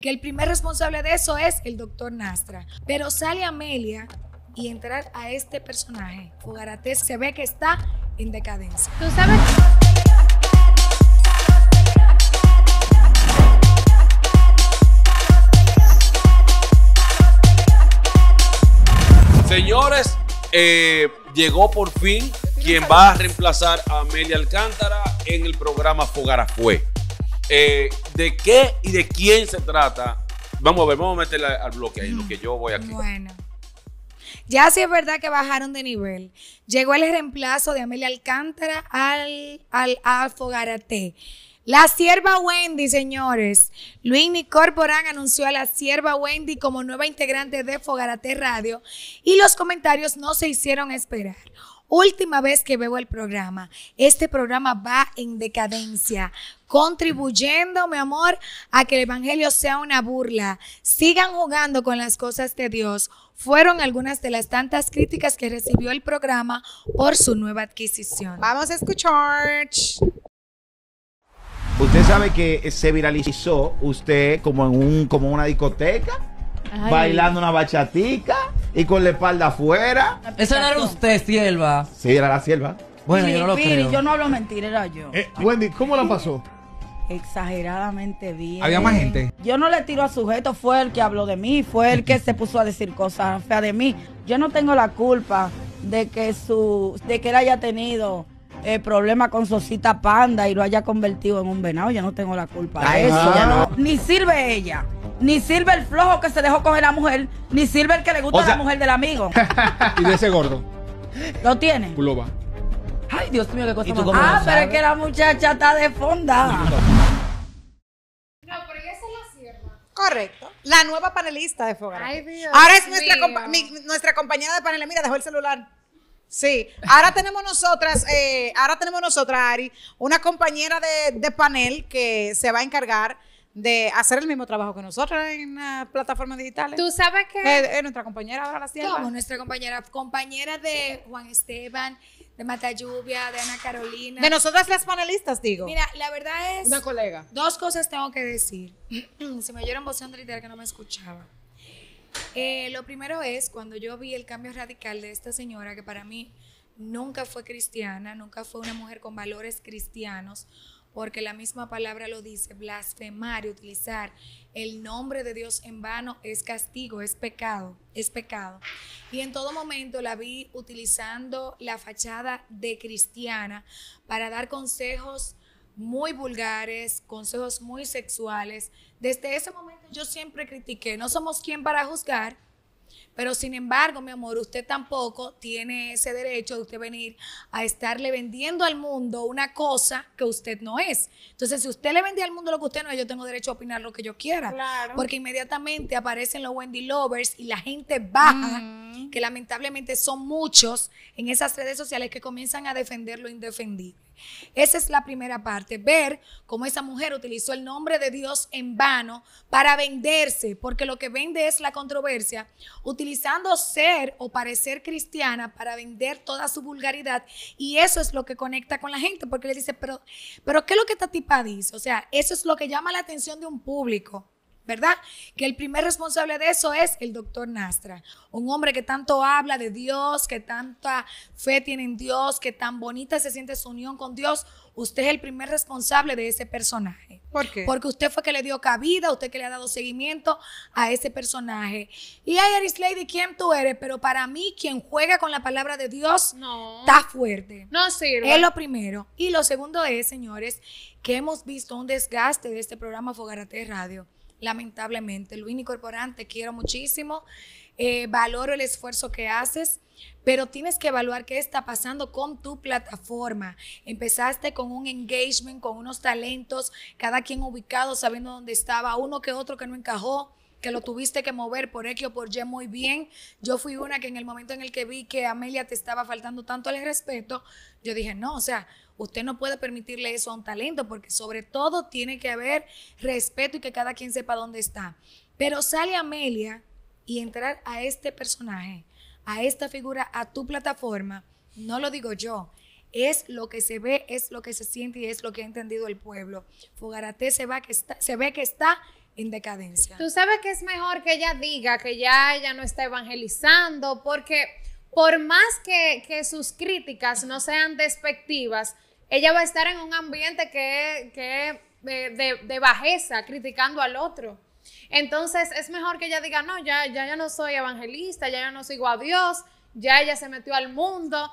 que el primer responsable de eso es el doctor Nastra. Pero sale Amelia y entrar a este personaje, Fogarate se ve que está en decadencia. Tú sabes. Señores, eh, llegó por fin quien va a reemplazar a Amelia Alcántara en el programa Fogara Fue. Eh, ¿De qué y de quién se trata? Vamos a ver, vamos a meterle al bloque ahí, lo que yo voy aquí. Bueno. Ya sí es verdad que bajaron de nivel. Llegó el reemplazo de Amelia Alcántara al, al, al Fogarate. La sierva Wendy, señores. Luis Corporán anunció a la sierva Wendy como nueva integrante de Fogarate Radio y los comentarios no se hicieron esperar. Última vez que veo el programa. Este programa va en decadencia, contribuyendo, mi amor, a que el Evangelio sea una burla. Sigan jugando con las cosas de Dios. Fueron algunas de las tantas críticas que recibió el programa por su nueva adquisición. Vamos a escuchar. Usted sabe que se viralizó usted como en un como una discoteca, Ay. bailando una bachatica y con la espalda afuera. Esa no era usted, sierva. Sí, era la sierva. Bueno, yo no lo Piri, creo. yo no hablo mentira, era yo. Eh, Wendy, ¿cómo la pasó? Exageradamente bien. Había más gente. Yo no le tiro a sujeto, fue el que habló de mí, fue el que se puso a decir cosas feas de mí. Yo no tengo la culpa de que su, de que él haya tenido eh, problemas con Sosita Panda y lo haya convertido en un venado. Yo no tengo la culpa de Ay, eso. no, ya no. Ni sirve ella. Ni sirve el flojo que se dejó coger la mujer, ni sirve el que le gusta O sea- la mujer del amigo. Y de ese gordo, ¿Lo tiene? Pulova. Ay, Dios mío, qué cosa ¿Y tú más Ah, pero sabes? es que la muchacha está de fonda. Correcto. La nueva panelista de Fogara. Ay, Dios Ahora es nuestra, mío. compa- mi- nuestra compañera de panel. Mira, dejó el celular. Sí, ahora tenemos nosotras, eh, ahora tenemos nosotras, Ari, una compañera de, de panel que se va a encargar de hacer el mismo trabajo que nosotros en las plataformas digitales. Tú sabes que. Eh, eh, nuestra compañera ahora la sierva. Como nuestra compañera, compañera de Juan Esteban, de Mata Lluvia, de Ana Carolina. De nosotras las panelistas, digo. Mira, la verdad es. Una colega. Dos cosas tengo que decir. Se me oyeron voz literal que no me escuchaba. Eh, lo primero es cuando yo vi el cambio radical de esta señora, que para mí nunca fue cristiana, nunca fue una mujer con valores cristianos, porque la misma palabra lo dice, blasfemar y utilizar el nombre de Dios en vano es castigo, es pecado, es pecado. Y en todo momento la vi utilizando la fachada de cristiana para dar consejos muy vulgares, consejos muy sexuales. Desde ese momento yo siempre critiqué, no somos quien para juzgar, pero sin embargo, mi amor, usted tampoco tiene ese derecho de usted venir a estarle vendiendo al mundo una cosa que usted no es. Entonces, si usted le vendía al mundo lo que usted no es, yo tengo derecho a opinar lo que yo quiera. Claro. Porque inmediatamente aparecen los Wendy Lovers y la gente baja, que lamentablemente son muchos en esas redes sociales que comienzan a defender lo indefendible. Esa es la primera parte, ver cómo esa mujer utilizó el nombre de Dios en vano para venderse, porque lo que vende es la controversia, utilizando ser o parecer cristiana para vender toda su vulgaridad y eso es lo que conecta con la gente, porque le dice, pero, pero ¿qué es lo que esta tipa dice? O sea, eso es lo que llama la atención de un público. ¿Verdad? Que el primer responsable de eso es el doctor Nastra, un hombre que tanto habla de Dios, que tanta fe tiene en Dios, que tan bonita se siente su unión con Dios. Usted es el primer responsable de ese personaje. ¿Por qué? Porque usted fue que le dio cabida, usted que le ha dado seguimiento a ese personaje. Y ay, Aris Lady, ¿quién tú eres? Pero para mí, quien juega con la palabra de Dios No. está fuerte. No sirve. Es lo primero. Y lo segundo es, señores, que hemos visto un desgaste de este programa Fogarate Radio. Lamentablemente. Luis Corporán, te quiero muchísimo. Eh, valoro el esfuerzo que haces, pero tienes que evaluar qué está pasando con tu plataforma. Empezaste con un engagement, con unos talentos, cada quien ubicado, sabiendo dónde estaba, uno que otro que no encajó que lo tuviste que mover por X o por Y muy bien. Yo fui una que en el momento en el que vi que Amelia te estaba faltando tanto el respeto, yo dije, no, o sea, usted no puede permitirle eso a un talento porque sobre todo tiene que haber respeto y que cada quien sepa dónde está. Pero sale Amelia y entrar a este personaje, a esta figura, a tu plataforma, no lo digo yo. Es lo que se ve, es lo que se siente y es lo que ha entendido el pueblo. Fogarate se, va que está, se ve que está en decadencia. Tú sabes que es mejor que ella diga que ya ella no está evangelizando, porque por más que, que sus críticas no sean despectivas, ella va a estar en un ambiente que, que es de, de- bajeza, criticando al otro. Entonces es mejor que ella diga, no, ya, ya, ya no soy evangelista, ya yo no sigo a Dios, ya ella se metió al mundo.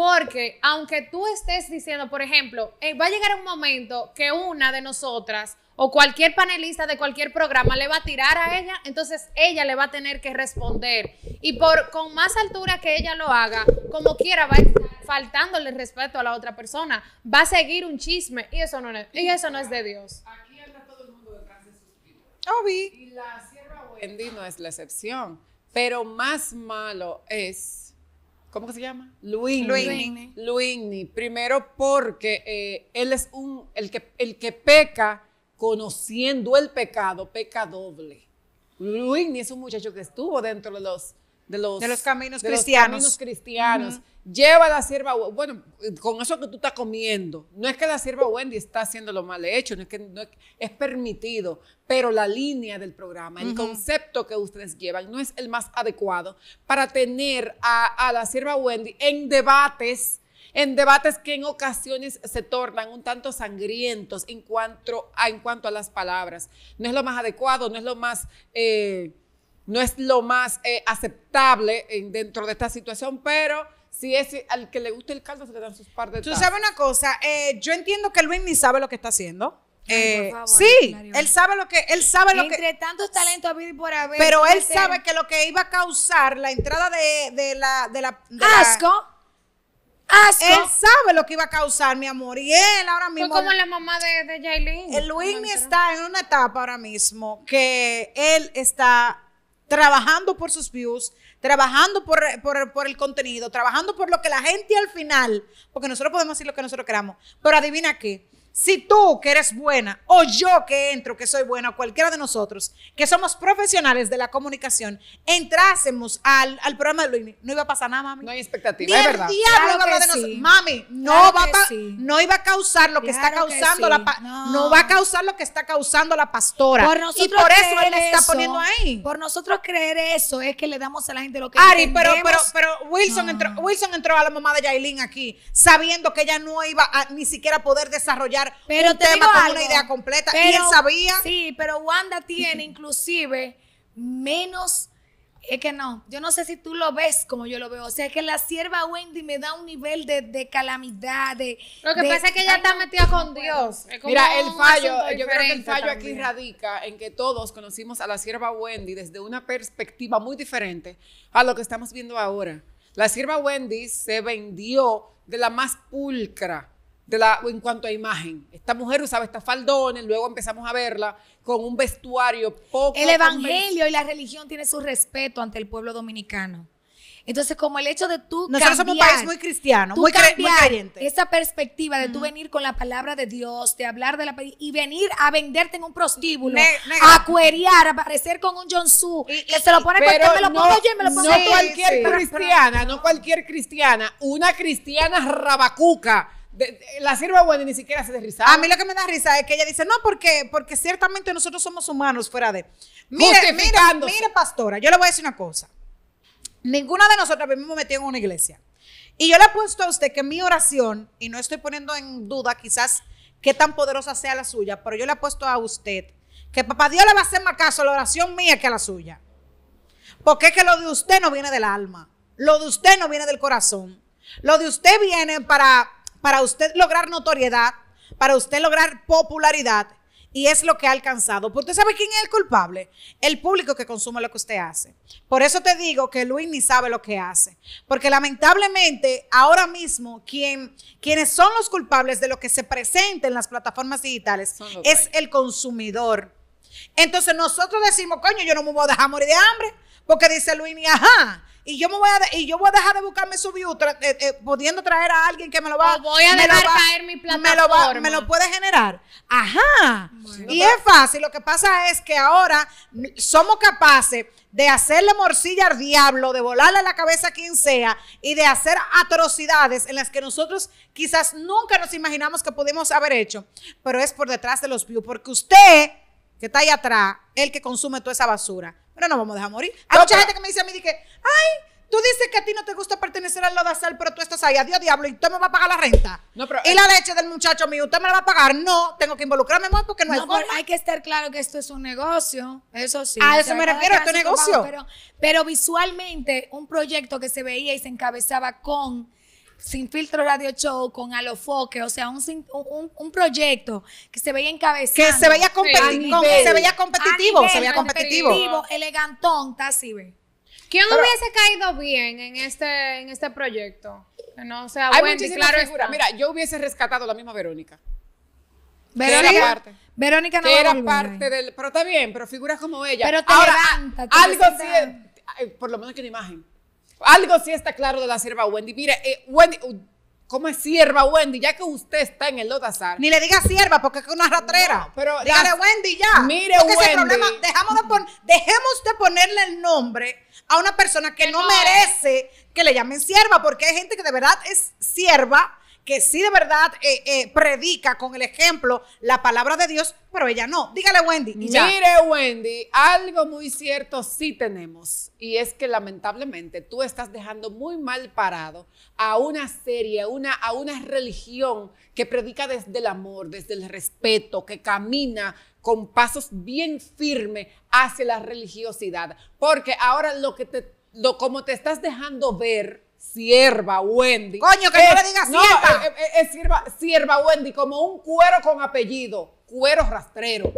Porque aunque tú estés diciendo, por ejemplo, eh, va a llegar un momento que una de nosotras o cualquier panelista de cualquier programa le va a tirar a ella, entonces ella le va a tener que responder. Y por con más altura que ella lo haga, como quiera, va a estar faltándole respeto a la otra persona. Va a seguir un chisme y eso no es, y eso no es de Dios. Obi. Y la sierva Wendy no es la excepción. Pero más malo es. ¿Cómo que se llama? Luini. Luini. Primero porque eh, él es un. El que, el que peca conociendo el pecado, peca doble. Luini es un muchacho que estuvo dentro de los. De los, De los caminos de los cristianos. caminos cristianos. Lleva a la sierva, bueno, con eso que tú estás comiendo. No es que la sierva Wendy está haciendo lo mal hecho, no es que no es, es permitido, pero la línea del programa, el concepto que ustedes llevan no es el más adecuado para tener a, a la sierva Wendy en debates, en debates que en ocasiones se tornan un tanto sangrientos en cuanto a, en cuanto a las palabras. No es lo más adecuado, no es lo más... eh, no es lo más eh, aceptable en- dentro de esta situación, pero si es al que le guste el caldo se le dan sus par de Tú sabes una cosa, eh, yo entiendo que Luis ni sabe lo que está haciendo. Eh, por favor, sí, él sabe lo que, él sabe lo que, Entre tantos talentos habido y por haber. pero él sabe que lo que iba a causar la entrada de, de la, de la, de la- Asco. Asco. él sabe lo que iba a causar, mi amor, y él ahora Fue mismo, como la mamá de, de Yailin. el Luis está en una etapa ahora mismo que él está trabajando por sus views, trabajando por, por, el contenido, trabajando por lo que la gente al final, porque nosotros podemos decir lo que nosotros queramos, pero adivina qué, si tú que eres buena, o yo que entro que soy buena, o cualquiera de nosotros, que somos profesionales de la comunicación, entrásemos al, al programa de Luis, no iba a pasar nada, mami. No hay expectativa, Ni es el verdad. diablo Claro a que de nosotros. sí. Mami, no, Claro va a sí. no iba a causar lo que está que causando sí. la No. no. va a causar lo que está causando la pastora. Por y nosotros por eso él está eso, poniendo ahí. Por nosotros creer eso es que le damos a la gente lo que Ari, pero, pero, entendemos. pero Wilson, No. entró, Wilson entró a la mamá de Yailin aquí, sabiendo que ella no iba a ni siquiera poder desarrollar Pero un te tema con algo, una idea completa. y pero- él sabía. Sí, pero Wanda tiene inclusive menos. Es que no, yo no sé si tú lo ves como yo lo veo. O sea, que la sierva Wendy me da un nivel de, de calamidad, de... Lo que de- pasa es que ella está metida con. Dios. Es como Mira, el fallo, yo creo que el fallo aquí radica en que todos conocimos a la sierva Wendy desde una perspectiva muy diferente a lo que estamos viendo ahora. La sierva Wendy se vendió de la más pulcra de la, en cuanto a imagen. Esta mujer usaba estas faldones, luego empezamos a verla con un vestuario poco El evangelio y la religión tiene su respeto ante el pueblo dominicano. Entonces, como el hecho de tú Nosotros somos un cambiar, país muy cristiano, muy, cre- muy cambiar creyente. Esa perspectiva de tú venir con la palabra de Dios, de hablar de la y venir a venderte en un prostíbulo, Ne- a cuerear, a aparecer con un John Su, Y- que se lo pone porque me lo no, pongo yo y me lo pongo no cualquier Sí. cristiana, no cualquier cristiana, una cristiana rabacuca. De- de- la sierva Wendy ni siquiera se desrizaba. A mí lo que me da risa es que ella dice, no, porque, porque ciertamente nosotros somos humanos fuera de... Mire, mire, mire, pastora, yo le voy a decir una cosa. Ninguna de nosotras me hemos metido en una iglesia. Y yo le he puesto a usted que mi oración, y no estoy poniendo en duda quizás qué tan poderosa sea la suya, pero yo le he puesto a usted que papá Dios le va a hacer más caso a la oración mía que a la suya. Porque es que lo de usted no viene del alma. Lo de usted no viene del corazón. Lo de usted viene para, para usted lograr notoriedad, para usted lograr popularidad. Y es lo que ha alcanzado. Porque usted sabe quién es el culpable. El público que consume lo que usted hace. Por eso te digo que Luis ni sabe lo que hace. Porque lamentablemente ahora mismo quien, quienes son los culpables de lo que se presenta en las plataformas digitales es el consumidor. Entonces nosotros decimos, coño, yo no me voy a dejar morir de hambre, porque dice Luis, ajá, y yo me voy a de- y yo voy a dejar de buscarme su view, tra- eh, eh, pudiendo traer a alguien que me lo va O voy a dejar va- caer mi me lo, va- plataforma. me lo puede generar. Ajá. y es fácil, lo que pasa es que ahora somos capaces de hacerle morcilla al diablo, de volarle la cabeza a quien sea y de hacer atrocidades en las que nosotros quizás nunca nos imaginamos que pudimos haber hecho, pero es por detrás de los views, porque usted que está ahí atrás, el que consume toda esa basura. Pero no vamos a dejar morir. Hay mucha gente que me dice a mí, que, ay, tú dices que a ti no te gusta pertenecer al lodazal, pero tú estás ahí, adiós diablo, y usted me va a pagar la renta. No, pero- y la leche del muchacho mío, ¿usted me la va a pagar? No, tengo que involucrarme más porque no, hay No, pero forma. hay que estar claro que esto es un negocio, eso sí. A eso me refiero, es su negocio. pero visualmente, un proyecto que se veía y se encabezaba con Sin Filtro Radio Show, con Alofoque, o sea, un, un, un proyecto que se veía encabezando. Que se veía, competi- con- se veía competitivo, nivel se veía competitivo. competitivo, elegantón, está así, ve. ¿Quién hubiese caído bien en este, en este proyecto? Que no sea Hay Wendy, muchísimas claro. Mira, yo hubiese rescatado la misma Verónica. Verónica, era parte. Verónica no que era parte del. Pero está bien, pero figuras como ella. Pero te Ahora, levanta, te algo sí por lo menos que una imagen. Algo sí está claro de la sierva Wendy. Mire, eh, Wendy, uh, ¿cómo es sierva Wendy? Ya que usted está en el Lodazar. Ni le diga sierva porque es una ratrera. No, pero Dígale Wendy ya. Mire, Porque ese Wendy. problema, dejamos de pon- dejemos de ponerle el nombre a una persona que, no, merece que le llamen sierva, porque hay gente que de verdad es sierva, que sí de verdad eh, eh, predica con el ejemplo la palabra de Dios, pero ella no. Dígale Wendy. y ya. Mire, Wendy, algo muy cierto sí tenemos. Y es que lamentablemente tú estás dejando muy mal parado a una serie, una, a una religión que predica desde el amor, desde el respeto, que camina con pasos bien firmes hacia la religiosidad. Porque ahora lo que te, lo, como te estás dejando ver, sierva Wendy. Coño, que no le digas sierva. eh, eh, es sierva, sierva Wendy, como un cuero con apellido, cuero rastrero.